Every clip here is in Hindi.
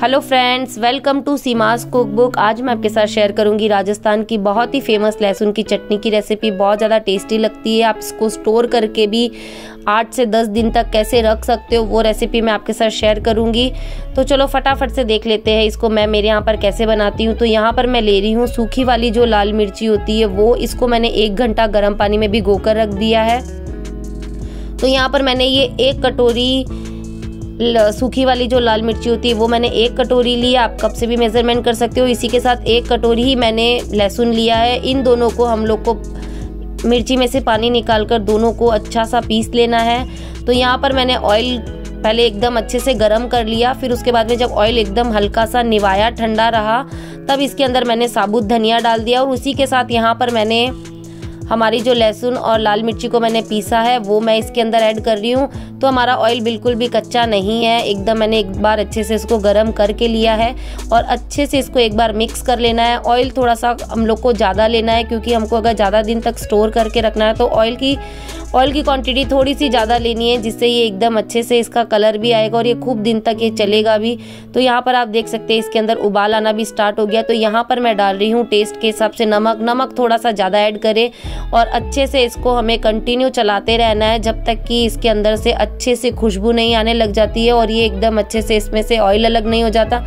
Hello friends welcome to Seema's cook book आज मैं आपके साथ शेयर करूँगी राजस्थान की बहुत ही फ़ेमस लहसुन की चटनी की रेसिपी बहुत ज़्यादा टेस्टी लगती है। आप इसको स्टोर करके भी आठ से दस दिन तक कैसे रख सकते हो, वो रेसिपी मैं आपके साथ शेयर करूँगी। तो चलो फटाफट से देख लेते हैं इसको मैं मेरे यहाँ पर कैसे बनाती हूँ। तो यहाँ पर मैं ले रही हूँ सूखी वाली जो लाल मिर्ची होती है, वो इसको मैंने एक घंटा गर्म पानी में भिगो कर रख दिया है। तो यहाँ पर मैंने ये एक कटोरी सूखी वाली जो लाल मिर्ची होती है, वो मैंने एक कटोरी लिया आप कब से भी मेज़रमेंट कर सकते हो। इसी के साथ एक कटोरी ही मैंने लहसुन लिया है। इन दोनों को हम लोग को मिर्ची में से पानी निकाल कर दोनों को अच्छा सा पीस लेना है। तो यहाँ पर मैंने ऑयल पहले एकदम अच्छे से गर्म कर लिया। फिर उसके बाद में जब ऑयल एकदम हल्का सा निवाया, ठंडा रहा, तब इसके अंदर मैंने साबुत धनिया डाल दिया और उसी के साथ यहाँ पर मैंने हमारी जो लहसुन और लाल मिर्ची को मैंने पीसा है, वो मैं इसके अंदर ऐड कर रही हूँ। तो हमारा ऑयल बिल्कुल भी कच्चा नहीं है। एकदम मैंने एक बार अच्छे से इसको गर्म करके लिया है और अच्छे से इसको एक बार मिक्स कर लेना है। ऑयल थोड़ा सा हम लोग को ज़्यादा लेना है क्योंकि हमको अगर ज़्यादा दिन तक स्टोर करके रखना है तो ऑयल की ऑयल की क्वांटिटी थोड़ी सी ज़्यादा लेनी है, जिससे ये एकदम अच्छे से इसका कलर भी आएगा और ये खूब दिन तक ये चलेगा भी। तो यहाँ पर आप देख सकते हैं, इसके अंदर उबाल आना भी स्टार्ट हो गया। तो यहाँ पर मैं डाल रही हूँ टेस्ट के हिसाब से नमक। नमक थोड़ा सा ज़्यादा ऐड करें। और अच्छे से इसको हमें कंटिन्यू चलाते रहना है, जब तक कि इसके अंदर से अच्छे से खुशबू नहीं आने लग जाती है और ये एकदम अच्छे से इसमें से ऑयल अलग नहीं हो जाता।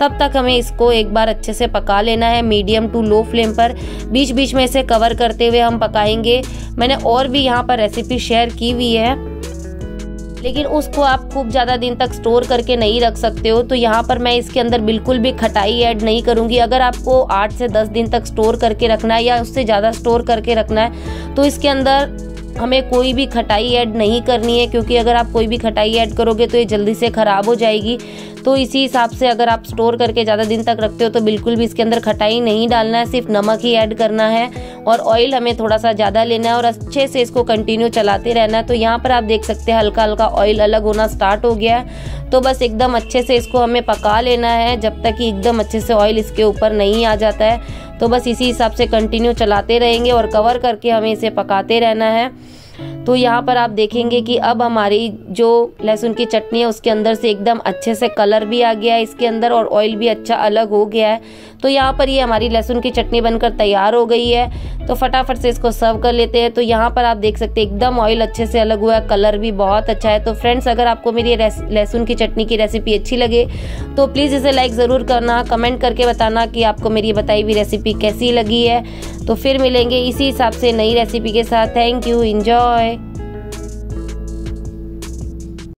तब तक हमें इसको एक बार अच्छे से पका लेना है मीडियम टू लो फ्लेम पर। बीच बीच में इसे कवर करते हुए हम पकाएँगे। मैंने और भी यहाँ पर रेसिपी शेयर की हुई है। लेकिन उसको आप खूब ज़्यादा दिन तक स्टोर करके नहीं रख सकते हो तो यहाँ पर मैं इसके अंदर बिल्कुल भी खटाई ऐड नहीं करूँगी। अगर आपको आठ से दस दिन तक स्टोर करके रखना है या उससे ज़्यादा स्टोर करके रखना है तो इसके अंदर हमें कोई भी खटाई ऐड नहीं करनी है, क्योंकि अगर आप कोई भी खटाई ऐड करोगे तो ये जल्दी से ख़राब हो जाएगी। तो इसी हिसाब से अगर आप स्टोर करके ज़्यादा दिन तक रखते हो तो बिल्कुल भी इसके अंदर खटाई नहीं डालना है, सिर्फ़ नमक ही ऐड करना है और ऑयल हमें थोड़ा सा ज़्यादा लेना है और अच्छे से इसको कंटिन्यू चलाते रहना है। तो यहाँ पर आप देख सकते हैं हल्का हल्का ऑयल अलग होना स्टार्ट हो गया है। तो बस एकदम अच्छे से इसको हमें पका लेना है, जब तक कि एकदम अच्छे से ऑयल इसके ऊपर नहीं आ जाता है। तो बस इसी हिसाब से कंटिन्यू चलाते रहेंगे और कवर करके हमें इसे पकाते रहना है। तो यहाँ पर आप देखेंगे कि अब हमारी जो लहसुन की चटनी है, उसके अंदर से एकदम अच्छे से कलर भी आ गया है इसके अंदर और ऑयल भी अच्छा अलग हो गया है। तो यहाँ पर ये हमारी लहसुन की चटनी बनकर तैयार हो गई है। तो फटाफट से इसको सर्व कर लेते हैं। तो यहाँ पर आप देख सकते हैं, एकदम ऑयल अच्छे से अलग हुआ है कलर भी बहुत अच्छा है। तो फ्रेंड्स अगर आपको मेरी लहसुन की चटनी की रेसिपी अच्छी लगे तो प्लीज़ इसे लाइक ज़रूर करना कमेंट करके बताना कि आपको मेरी बताई हुई रेसिपी कैसी लगी है। तो फिर मिलेंगे इसी हिसाब से नई रेसिपी के साथ। Thank you enjoy